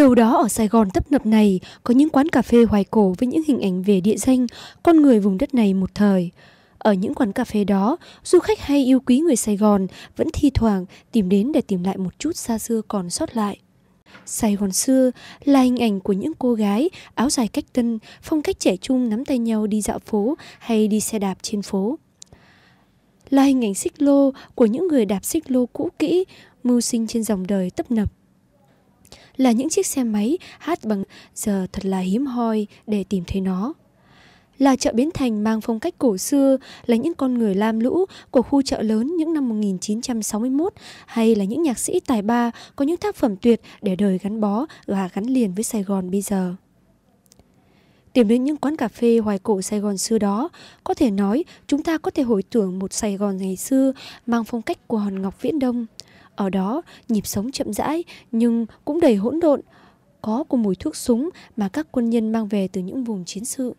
Đầu đó ở Sài Gòn tấp nập này có những quán cà phê hoài cổ với những hình ảnh về địa danh, con người vùng đất này một thời. Ở những quán cà phê đó, du khách hay yêu quý người Sài Gòn vẫn thi thoảng tìm đến để tìm lại một chút xa xưa còn sót lại. Sài Gòn xưa là hình ảnh của những cô gái áo dài cách tân, phong cách trẻ trung nắm tay nhau đi dạo phố hay đi xe đạp trên phố. Là hình ảnh xích lô của những người đạp xích lô cũ kỹ, mưu sinh trên dòng đời tấp nập là những chiếc xe máy hát bằng giờ thật là hiếm hoi để tìm thấy nó. Là chợ Biến Thành mang phong cách cổ xưa, là những con người lam lũ của khu chợ lớn những năm 1961, hay là những nhạc sĩ tài ba có những tác phẩm tuyệt để đời gắn bó và gắn liền với Sài Gòn bây giờ. Tìm đến những quán cà phê hoài cổ Sài Gòn xưa đó, có thể nói chúng ta có thể hồi tưởng một Sài Gòn ngày xưa mang phong cách của Hòn Ngọc Viễn Đông. Ở đó, nhịp sống chậm rãi nhưng cũng đầy hỗn độn, có của mùi thuốc súng mà các quân nhân mang về từ những vùng chiến sự.